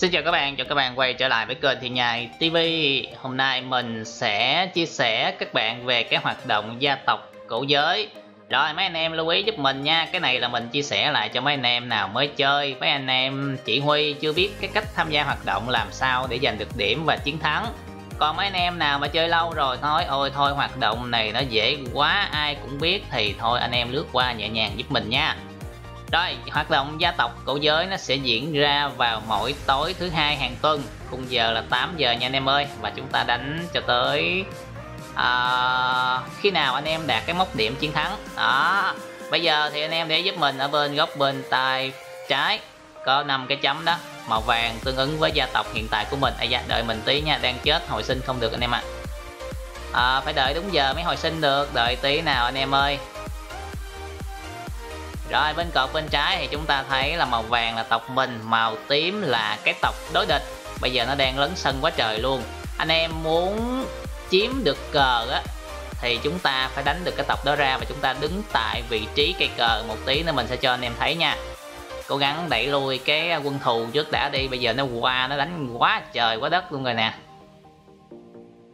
Xin chào các bạn, chào các bạn quay trở lại với kênh Thiên Nhai TV Hôm nay mình sẽ chia sẻ các bạn về cái hoạt động gia tộc cổ giới. Rồi mấy anh em lưu ý giúp mình nha. Cái này là mình chia sẻ lại cho mấy anh em nào mới chơi. Mấy anh em chỉ huy chưa biết cái cách tham gia hoạt động làm sao để giành được điểm và chiến thắng. Còn mấy anh em nào mà chơi lâu rồi thôi ôi thôi hoạt động này nó dễ quá ai cũng biết thì thôi anh em lướt qua nhẹ nhàng giúp mình nha rồi, hoạt động gia tộc cổ giới nó sẽ diễn ra vào mỗi tối thứ hai hàng tuần Khung giờ là 8 giờ nha anh em ơi. Và chúng ta đánh cho tới à, khi nào anh em đạt cái mốc điểm chiến thắng. Đó, bây giờ thì anh em để giúp mình ở bên góc bên tay trái Có năm cái chấm đó. Màu vàng tương ứng với gia tộc hiện tại của mình. À dạ, đợi mình tí nha, đang chết hồi sinh không được anh em ạ. À. à, Phải đợi đúng giờ mới hồi sinh được, đợi tí nào anh em ơi rồi, bên cột bên trái thì chúng ta thấy là màu vàng là tộc mình, Màu tím là cái tộc đối địch. Bây giờ nó đang lấn sân quá trời luôn. Anh em muốn chiếm được cờ á, Thì chúng ta phải đánh được cái tộc đó ra Và chúng ta đứng tại vị trí cây cờ Một tí nữa mình sẽ cho anh em thấy nha. Cố gắng đẩy lui cái quân thù trước đã đi. Bây giờ nó qua, nó đánh quá trời quá đất luôn rồi nè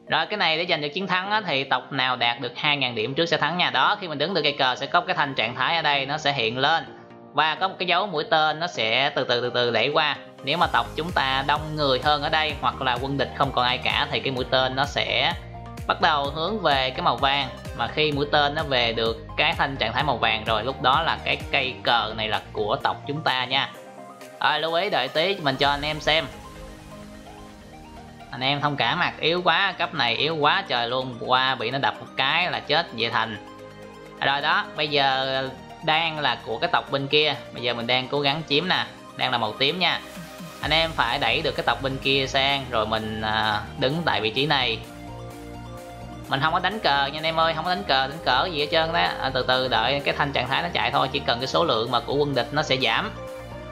rồi cái này để giành được chiến thắng á, thì tộc nào đạt được 2.000 điểm trước sẽ thắng nha. Đó khi mình đứng được cây cờ sẽ có cái thanh trạng thái ở đây nó sẽ hiện lên. Và có một cái dấu mũi tên nó sẽ từ từ từ từ đẩy qua. Nếu mà tộc chúng ta đông người hơn ở đây hoặc là quân địch không còn ai cả thì cái mũi tên nó sẽ bắt đầu hướng về cái màu vàng. Mà khi mũi tên nó về được cái thanh trạng thái màu vàng rồi lúc đó là cái cây cờ này là của tộc chúng ta nha. Rồi lưu ý đợi tí mình cho anh em xem anh em thông cảm mặt yếu quá cấp này yếu quá trời luôn. Qua bị nó đập một cái là chết về thành. À, rồi đó bây giờ đang là của cái tộc bên kia. Bây giờ mình đang cố gắng chiếm nè đang là màu tím nha. Anh em phải đẩy được cái tộc bên kia sang rồi mình à, đứng tại vị trí này. Mình không có đánh cờ nha anh em ơi không có đánh cờ đánh cờ gì hết trơn đó. À, từ từ đợi cái thanh trạng thái nó chạy thôi chỉ cần cái số lượng mà của quân địch nó sẽ giảm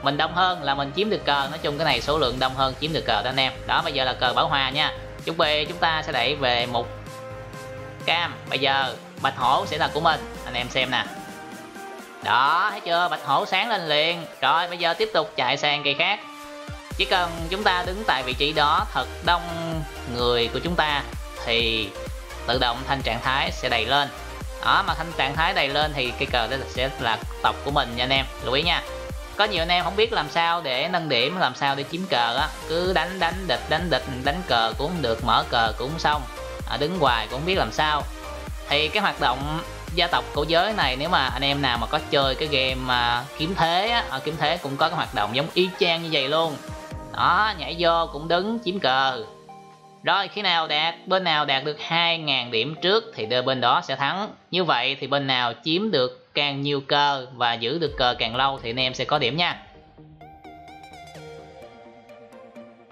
mình đông hơn là mình chiếm được cờ. Nói chung cái này số lượng đông hơn chiếm được cờ đó anh em. Đó, bây giờ là cờ bảo hòa nha. Chúng B chúng ta sẽ đẩy về một cam. Bây giờ bạch hổ sẽ là của mình. Anh em xem nè. Đó, thấy chưa? Bạch hổ sáng lên liền. Rồi, bây giờ tiếp tục chạy sang cây khác. Chỉ cần chúng ta đứng tại vị trí đó, thật đông người của chúng ta, thì tự động thanh trạng thái sẽ đầy lên. Đó, mà thanh trạng thái đầy lên thì cây cờ đó sẽ là tộc của mình nha anh em. Lưu ý nha có nhiều anh em không biết làm sao để nâng điểm làm sao để chiếm cờ á. Cứ đánh đánh địch đánh địch đánh cờ cũng không được mở cờ cũng xong. À, đứng hoài cũng không biết làm sao. Thì cái hoạt động gia tộc cổ giới này nếu mà anh em nào mà có chơi cái game à, kiếm thế á à, kiếm thế cũng có cái hoạt động giống y chang như vậy luôn. Đó nhảy vô cũng đứng chiếm cờ rồi, khi nào đạt, bên nào đạt được 2.000 điểm trước thì đôi bên đó sẽ thắng. Như vậy thì bên nào chiếm được càng nhiều cờ và giữ được cờ càng lâu thì anh em sẽ có điểm nha.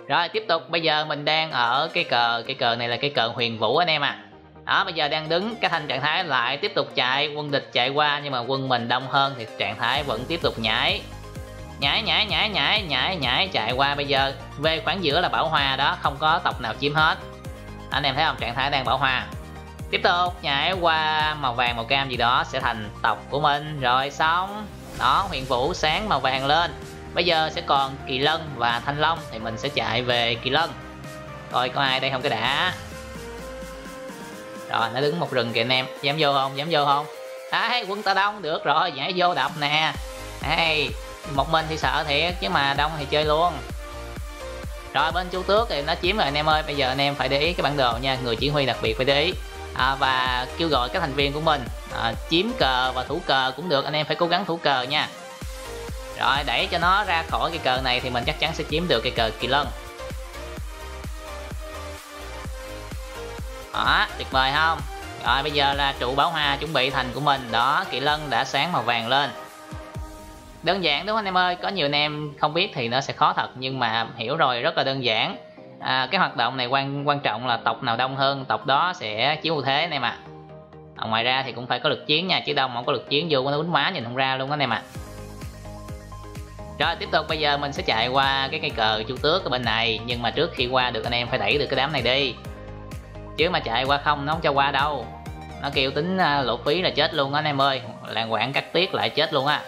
Rồi, tiếp tục. Bây giờ mình đang ở cái cờ cái cờ này là cái cờ huyền vũ anh em à đó, bây giờ đang đứng cái thanh trạng thái lại tiếp tục chạy, quân địch chạy qua nhưng mà quân mình đông hơn thì trạng thái vẫn tiếp tục nhảy nhảy nhảy nhảy nhảy nhảy nhảy chạy qua bây giờ. Về khoảng giữa là bảo hòa đó không có tộc nào chiếm hết. Anh em thấy không? Trạng thái đang bảo hòa tiếp tục nhảy qua màu vàng màu cam gì đó sẽ thành tộc của mình. Rồi xong. Đó huyền vũ sáng màu vàng lên. Bây giờ sẽ còn kỳ lân và thanh long thì mình sẽ chạy về kỳ lân. Coi có ai đây không cái đã. Rồi nó đứng một rừng kìa anh em. Dám vô không? Dám vô không? Đấy quân ta đông được rồi nhảy vô đập nè. Hey, một mình thì sợ thiệt chứ mà đông thì chơi luôn. Rồi bên chú tước thì nó chiếm rồi anh em ơi. Bây giờ anh em phải để ý cái bản đồ nha người chỉ huy đặc biệt phải để ý. À, và kêu gọi các thành viên của mình à, chiếm cờ và thủ cờ cũng được anh em phải cố gắng thủ cờ nha. Rồi đẩy cho nó ra khỏi cái cờ này thì mình chắc chắn sẽ chiếm được cái cờ kỳ lân. Đó tuyệt vời không? Rồi bây giờ là trụ bảo hoa chuẩn bị thành của mình. Đó kỳ lân đã sáng màu vàng lên đơn giản đúng không anh em ơi? Có nhiều anh em không biết thì nó sẽ khó thật nhưng mà hiểu rồi rất là đơn giản. À, cái hoạt động này quan quan trọng là tộc nào đông hơn tộc đó sẽ chiếm ưu thế anh em ạ. À. ngoài ra thì cũng phải có lực chiến nha chứ đông không có lực chiến vô nó quýnh má nhìn không ra luôn anh em ạ. À. rồi tiếp tục bây giờ mình sẽ chạy qua cái cây cờ chu tước ở bên này nhưng mà trước khi qua được anh em phải đẩy được cái đám này đi. Chứ mà chạy qua không nó không cho qua đâu. Nó kêu tính à, lộ phí là chết luôn á anh em ơi. Làng quảng cắt tiết lại chết luôn á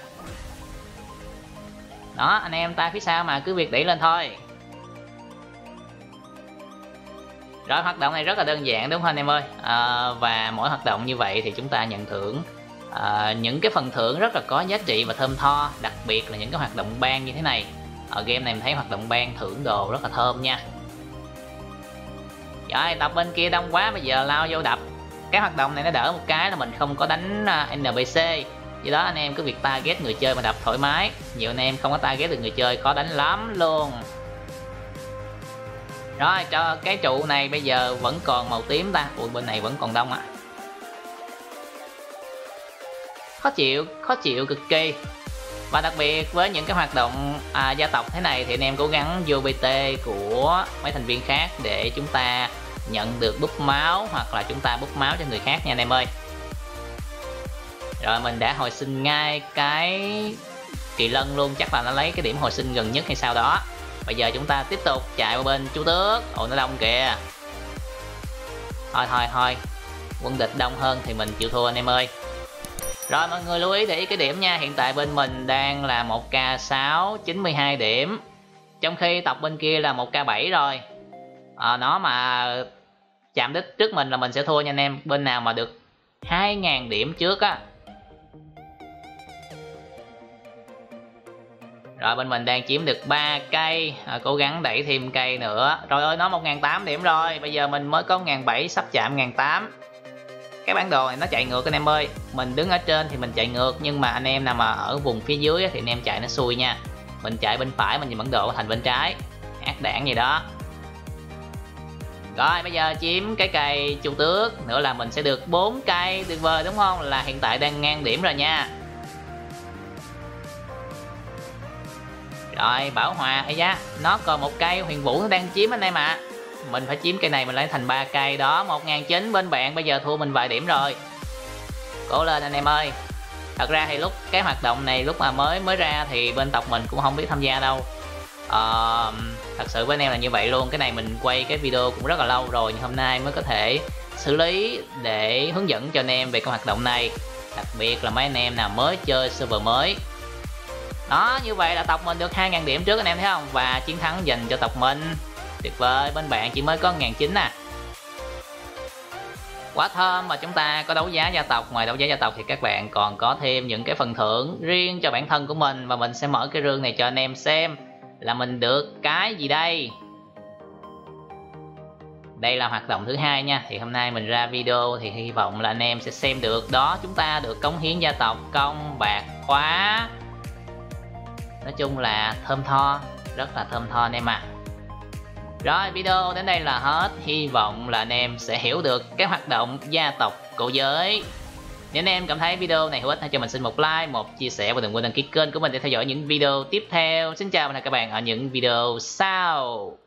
đó anh em ta phía sau mà cứ việc đẩy lên thôi. Rồi hoạt động này rất là đơn giản đúng không anh em ơi? À, và mỗi hoạt động như vậy thì chúng ta nhận thưởng. À, những cái phần thưởng rất là có giá trị và thơm tho đặc biệt là những cái hoạt động ban như thế này. Ở game này mình thấy hoạt động ban thưởng đồ rất là thơm nha. Rồi tập bên kia đông quá bây giờ lao vô đập. Cái hoạt động này nó đỡ một cái là mình không có đánh à, npc do đó anh em cứ việc target người chơi mà đập thoải mái. Nhiều anh em không có target được người chơi khó đánh lắm luôn. Rồi cho cái trụ này bây giờ vẫn còn màu tím ta. Ui bên này vẫn còn đông à khó chịu khó chịu cực kỳ. Và đặc biệt với những cái hoạt động à, gia tộc thế này thì anh em cố gắng vô bt của mấy thành viên khác để chúng ta nhận được búp máu hoặc là chúng ta búp máu cho người khác nha anh em ơi rồi mình đã hồi sinh ngay cái kỳ lân luôn. Chắc là nó lấy cái điểm hồi sinh gần nhất hay sao đó. Bây giờ chúng ta tiếp tục chạy qua bên chú tước. Ồ nó đông kìa. Thôi thôi thôi. Quân địch đông hơn thì mình chịu thua anh em ơi. Rồi mọi người lưu ý để ý cái điểm nha. Hiện tại bên mình đang là 1k6 92 điểm. Trong khi tộc bên kia là 1k7 rồi. À, Nó mà chạm đích trước mình là mình sẽ thua nha anh em. Bên nào mà được 2.000 điểm trước á Rồi bên mình đang chiếm được 3 cây. À, Cố gắng đẩy thêm cây nữa. Rồi ơi nó 1.800 điểm rồi. Bây giờ mình mới có 1.700 sắp chạm 1.800 cái bản đồ này nó chạy ngược anh em ơi. Mình đứng ở trên thì mình chạy ngược nhưng mà anh em nào mà ở vùng phía dưới thì anh em chạy nó xuôi nha. Mình chạy bên phải mình nhìn bản đồ thành bên trái. Ác đảng gì đó. Rồi bây giờ chiếm cái cây chu tước. Nữa là mình sẽ được 4 cây tuyệt vời đúng không? Là hiện tại đang ngang điểm rồi nha. Rồi bảo hòa ấy giá. Nó còn một cây huyền vũ nó đang chiếm anh em ạ. À mình phải chiếm cây này mình lấy thành ba cây đó. Một ngàn chín bên bạn bây giờ thua mình vài điểm rồi. Cố lên anh em ơi. Thật ra thì lúc cái hoạt động này lúc mà mới mới ra thì bên tộc mình cũng không biết tham gia đâu. À, thật sự với anh em là như vậy luôn. Cái này mình quay cái video cũng rất là lâu rồi nhưng hôm nay mới có thể xử lý để hướng dẫn cho anh em về cái hoạt động này. Đặc biệt là mấy anh em nào mới chơi server mới đó, như vậy là tộc mình được 2.000 điểm trước anh em, thấy không? Và chiến thắng dành cho tộc mình. Tuyệt vời, bên bạn chỉ mới có ngàn chín à. Quá thơm mà chúng ta có đấu giá gia tộc. Ngoài đấu giá gia tộc thì các bạn còn có thêm những cái phần thưởng riêng cho bản thân của mình. Và mình sẽ mở cái rương này cho anh em xem là mình được cái gì đây. Đây là hoạt động thứ hai nha. Thì hôm nay mình ra video thì hy vọng là anh em sẽ xem được. Đó, chúng ta được cống hiến gia tộc công bạc khóa nói chung là thơm tho rất là thơm tho anh em ạ. À. Rồi video đến đây là hết. Hy vọng là anh em sẽ hiểu được cái hoạt động gia tộc cổ giới. Nếu anh em cảm thấy video này hữu ích hãy cho mình xin một like, một chia sẻ và đừng quên đăng ký kênh của mình để theo dõi những video tiếp theo. Xin chào và hẹn gặp các bạn ở những video sau.